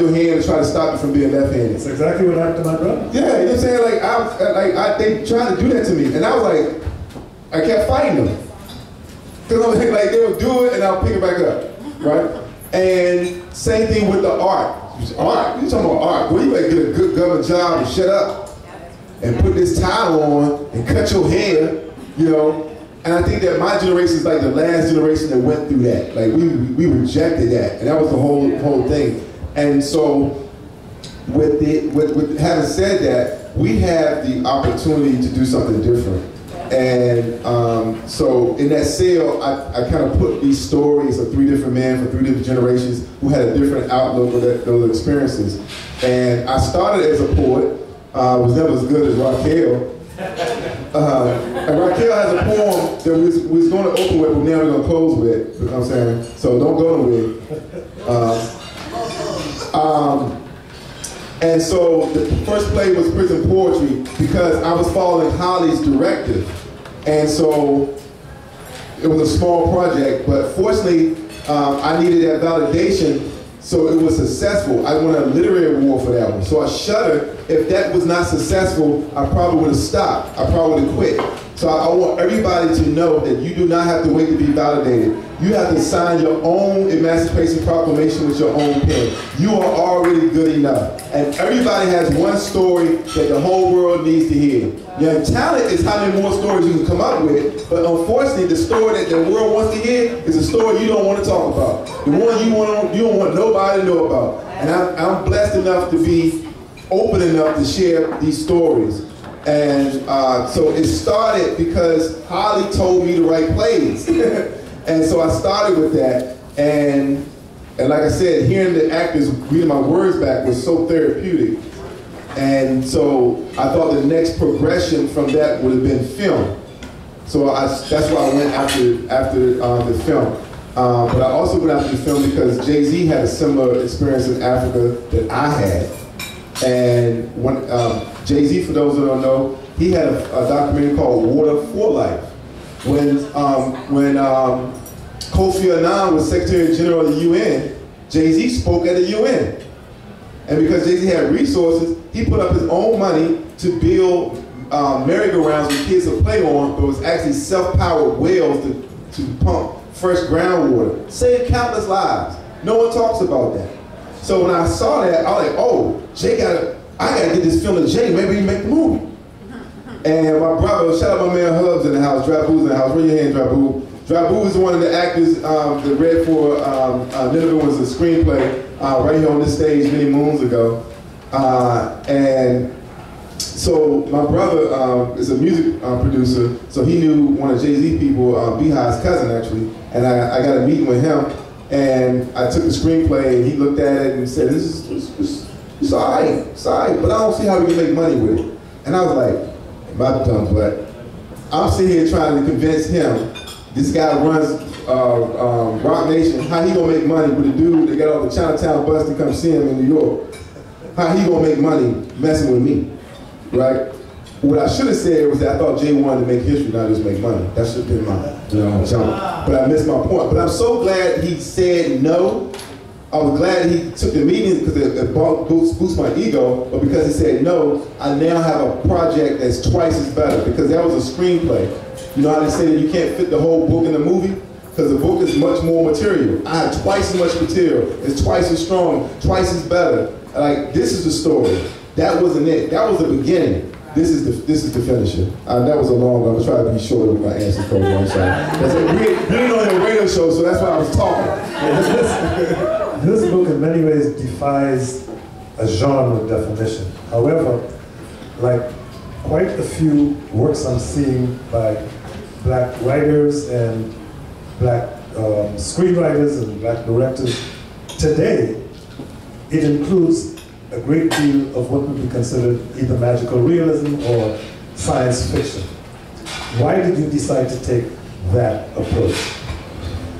your hand and try to stop you from being left-handed. That's exactly what happened to my brother. Yeah, you know what I'm saying? Like I, was, like I, they tried to do that to me, and I was like, I kept fighting them because I'm like, like they would do it, and I'll pick it back up, right? And same thing with the art. Art, you talking about art? Well, you better get a good government job and shut up, and put this towel on and cut your hair, you know. And I think that my generation is like the last generation that went through that. Like we we rejected that, and that was the whole whole thing. And so, with the with, with having said that, we have the opportunity to do something different. And um, so in that sale, I, I kind of put these stories of three different men from three different generations who had a different outlook of that, those experiences. And I started as a poet, uh, was never as good as Raquel. Uh, and Raquel has a poem that we was, we was going to open with, but now we're going to close with. You know what I'm saying? So don't go nowhere. Uh, um, and so the first play was prison poetry because I was following Holly's directive. And so it was a small project, but fortunately, um, I needed that validation so it was successful. I won a literary award for that one. So I shudder. If that was not successful, I probably would have stopped. I probably would have quit. So I, I want everybody to know that you do not have to wait to be validated. You have to sign your own Emancipation Proclamation with your own pen. You are already good enough. And everybody has one story that the whole world needs to hear. Your talent is how many more stories you can come up with, but unfortunately the story that the world wants to hear is a story you don't want to talk about. The one you want you don't want nobody to know about. And I'm, I'm blessed enough to be open enough to share these stories. And uh, so it started because Holly told me to write plays. and so I started with that. And, and like I said, hearing the actors reading my words back was so therapeutic. And so I thought the next progression from that would have been film. So I, that's why I went after, after uh, the film. Um, but I also went after the film because Jay-Z had a similar experience in Africa that I had. And when, um, Jay-Z, for those who don't know, he had a, a documentary called Water for Life. When, um, when um, Kofi Annan was Secretary General of the UN, Jay-Z spoke at the UN. And because Jay-Z had resources, he put up his own money to build um, merry-go-rounds for kids to play on, but it was actually self-powered wells to, to pump fresh groundwater. Saved countless lives. No one talks about that. So when I saw that, I was like, oh, Jay got I gotta get this film to Jay, maybe he make the movie. And my brother, shout out my man Hubs in the house, Draboo's in the house, raise your hand, Draboo. Draboo is one of the actors um, that read for um, uh, Nineveh was a screenplay uh, right here on this stage many moons ago. Uh, and so my brother um, is a music uh, producer, so he knew one of Jay-Z people, uh, Beehive's cousin actually, and I, I, got a meeting with him, and I took the screenplay, and he looked at it and said, this is, this, this, it's all right, it's all right, but I don't see how we can make money with it. And I was like, my dumb butt, I'm sitting here trying to convince him, this guy runs uh, um, Roc Nation, how he gonna make money with a dude that got off the Chinatown bus to come see him in New York? How he gonna make money messing with me, right? What I should have said was that I thought Jay wanted to make history, not just make money. That should have been my, you know, jump. But I missed my point. But I'm so glad he said no. I was glad he took the meeting because it, it boosts, my ego, but because he said no, I now have a project that's twice as better because that was a screenplay. You know how they say that you can't fit the whole book in the movie? Because the book is much more material. I have twice as much material. It's twice as strong, twice as better. Like, this is the story. That wasn't it. That was the beginning. This is the this is the finisher. Uh, that was a long one. I was trying to be short with my answer, Kojo. I'm sorry. We, we ain't on the radio show, so that's why I was talking. this book, in many ways, defies a genre definition. However, like quite a few works I'm seeing by black writers and black um, screenwriters and black directors today, it includes a great deal of what would be considered either magical realism or science fiction. Why did you decide to take that approach?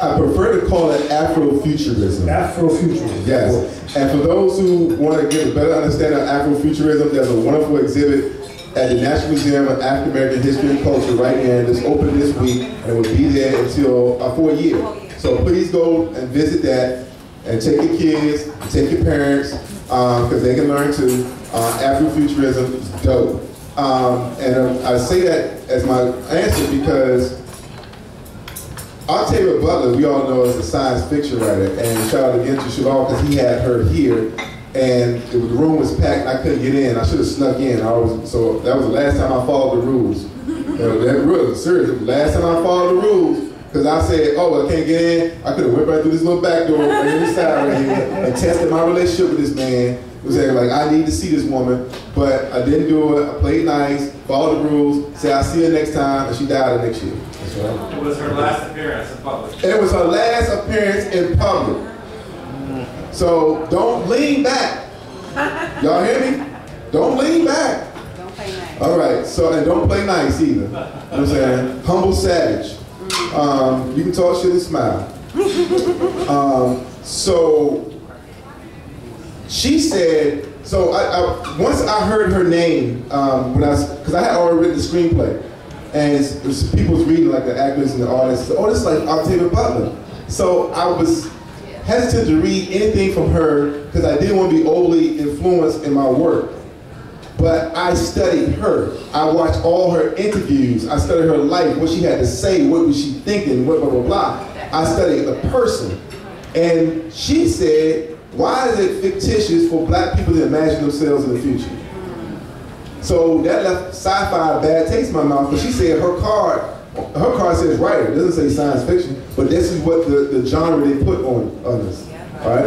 I prefer to call it Afrofuturism. Afrofuturism. Yes. And for those who want to get a better understanding of Afrofuturism, there's a wonderful exhibit at the National Museum of African American History and Culture right here. It's open this week, and it will be there until uh, for a year. So please go and visit that and take your kids, take your parents, because um, they can learn too. Uh, Afrofuturism is dope. Um, and uh, I say that as my answer because Octavia Butler, we all know, is a science fiction writer, and shout out again to Shallal because he had her here, and it, the room was packed. I couldn't get in. I should have snuck in. I was so that was the last time I followed the rules. that really serious. Last time I followed the rules, because I said, oh, I can't get in. I could have went right through this little back door right inside right here and tested my relationship with this man. It was like, I need to see this woman, but I didn't do it. I played nice, followed the rules, said I'll see her next time, and she died the next year. Right. It was her last appearance in public. It was her last appearance in public. So don't lean back. Y'all hear me? Don't lean back. Don't play nice. All right, so, and don't play nice either. You know what I'm saying? Humble savage. Um, you can talk shit and smile. Um, so she said, so I, I, once I heard her name, um, when I because I had already written the screenplay, and people was reading like the actors and the artists, oh, this is like Octavia Butler. So I was hesitant to read anything from her because I didn't want to be overly influenced in my work. But I studied her. I watched all her interviews. I studied her life, what she had to say, what was she thinking, what blah, blah, blah. I studied the person. And she said, why is it fictitious for black people to imagine themselves in the future? So that left sci-fi a bad taste in my mouth because she said her card, her card says writer, it doesn't say science fiction, but this is what the, the genre they put on, on us, all right?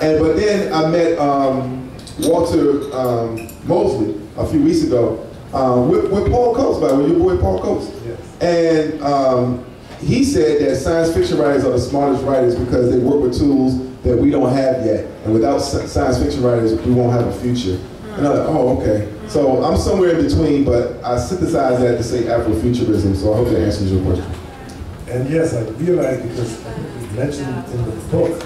And but then I met um, Walter um, Mosley a few weeks ago um, with, with, Paul Coates, by the way, your boy Paul Coates. Yes. And um, he said that science fiction writers are the smartest writers because they work with tools that we don't have yet. And without science fiction writers, we won't have a future. Hmm. And I'm like, oh, okay. So hmm. I'm somewhere in between, but I synthesize that to say Afrofuturism, so I hope that answers your question. And yes, I realize because you mentioned in the book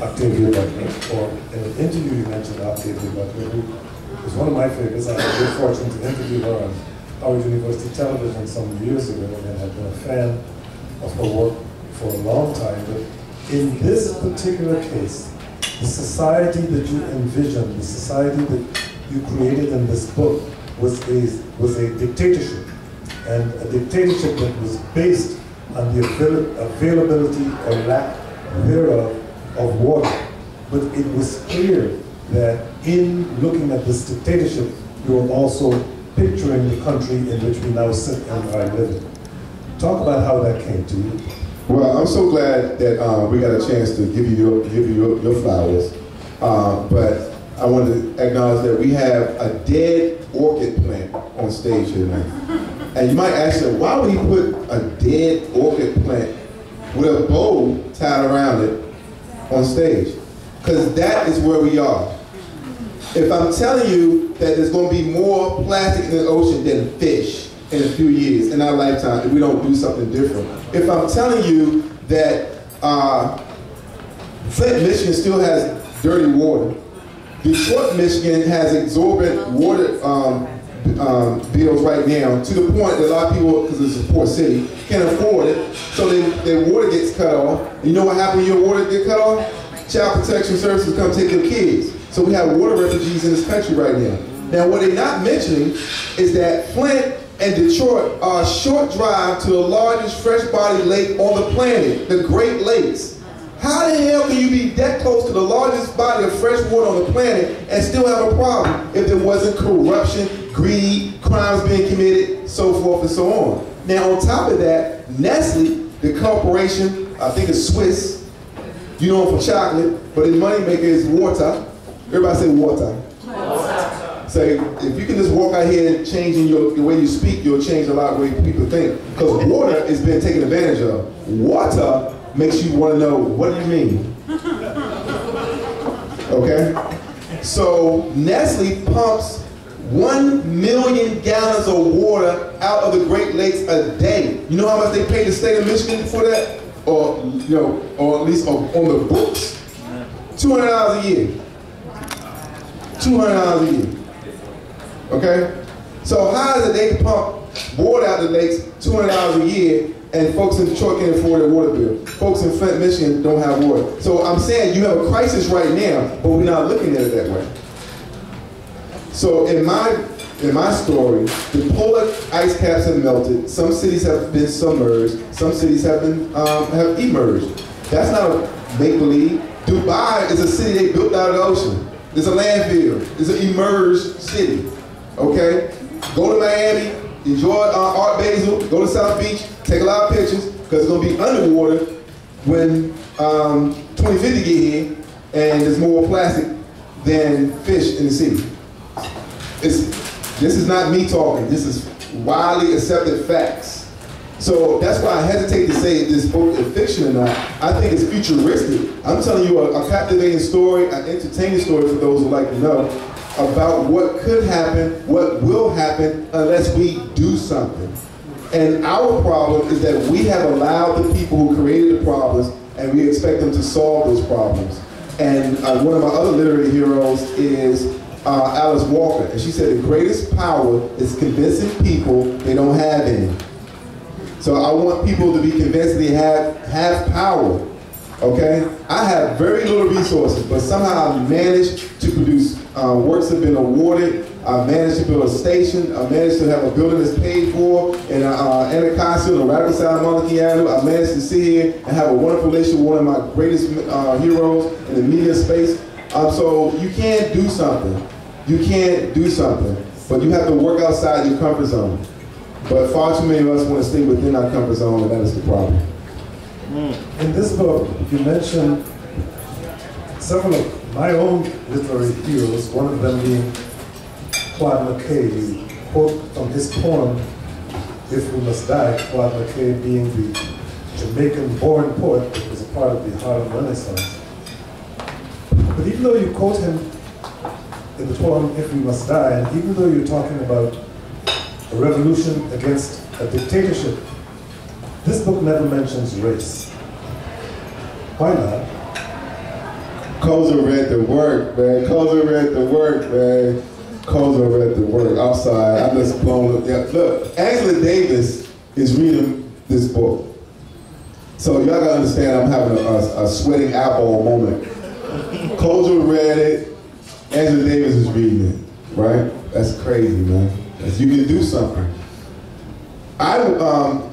Octavia Butler, or in an interview you mentioned Octavia Butler, who is one of my favorites. I had the good fortune to interview her on Howard University Television some years ago and I've been a fan of her work for a long time. But in this particular case, the society that you envisioned, the society that you created in this book was a, was a dictatorship, and a dictatorship that was based on the avail availability or lack thereof of water. But it was clear that in looking at this dictatorship, you were also picturing the country in which we now sit and are living. Talk about how that came to you. I'm so glad that uh, we got a chance to give you your, give you your, your flowers. Uh, but I want to acknowledge that we have a dead orchid plant on stage here tonight. And you might ask why would he put a dead orchid plant with a bow tied around it on stage? Because that is where we are. If I'm telling you that there's going to be more plastic in the ocean than fish in a few years in our lifetime if we don't do something different. If I'm telling you that uh, Flint, Michigan still has dirty water, Detroit, Michigan has exorbitant water um, um, bills right now to the point that a lot of people, because it's a poor city, can't afford it. So they, their water gets cut off. You know what happens when your water gets cut off? Child Protection Services come take your kids. So we have water refugees in this country right now. Now what they're not mentioning is that Flint and Detroit are a short drive to the largest freshwater lake on the planet, the Great Lakes. How the hell can you be that close to the largest body of fresh water on the planet and still have a problem if there wasn't corruption, greed, crimes being committed, so forth and so on? Now, on top of that, Nestle, the corporation, I think it's Swiss, you know for chocolate, but the moneymaker is water. Everybody say water. Say, if you can just walk out here and changing your, the way you speak, you'll change a lot of way people think. Because water is being taken advantage of. Water makes you want to know, what do you mean? Okay? So Nestle pumps one million gallons of water out of the Great Lakes a day. You know how much they pay the state of Michigan for that? Or, you know, or at least on, on the books? $200 a year. $200 a year. Okay? So how is it they pump water out of the lakes $200 a year and folks in Detroit can't afford their water bill. Folks in Flint, Michigan don't have water. So I'm saying you have a crisis right now, but we're not looking at it that way. So in my in my story, the polar ice caps have melted. Some cities have been submerged. Some cities have been um, have emerged. That's not a make believe. Dubai is a city they built out of the ocean. It's a landfill. It's an emerged city. Okay, go to Miami, enjoy uh, Art Basel, go to South Beach, take a lot of pictures because it's gonna be underwater when um, 2050 get here and there's more plastic than fish in the sea. It's, this is not me talking. This is widely accepted facts. So that's why I hesitate to say this book is fiction or not. I think it's futuristic. I'm telling you a, a captivating story, an entertaining story for those who like to know about what could happen, what will happen unless we do something. And our problem is that we have allowed the people who created the problems and we expect them to solve those problems. And uh, one of my other literary heroes is uh, Alice Walker, and she said the greatest power is convincing people they don't have any. So I want people to be convinced they have have power. Okay, I have very little resources, but somehow I've managed to produce uh, works have been awarded. I managed to build a station. I managed to have a building that's paid for in uh, uh, Anacostia, on the radical side of Monarchy Avenue. I managed to sit here and have a wonderful relationship with one of my greatest uh, heroes in the media space. Um, so you can do something. You can't do something, but you have to work outside your comfort zone. But far too many of us want to stay within our comfort zone, and that is the problem. In this book, you mention several of my own literary heroes, one of them being Claude McKay. Quote from his poem, If We Must Die, Claude McKay being the Jamaican-born poet that was a part of the Harlem Renaissance. But even though you quote him in the poem If We Must Die, and even though you're talking about a revolution against a dictatorship, this book never mentions race. Why not? Kojo read the work, man. Kojo read the work, man. Kojo read the work. I'm sorry. I'm just blown up. Yeah, look, Angela Davis is reading this book. So y'all gotta understand I'm having a, a, a sweating apple moment. Kojo read it, Angela Davis is reading it, right? That's crazy, man. You can do something. I um,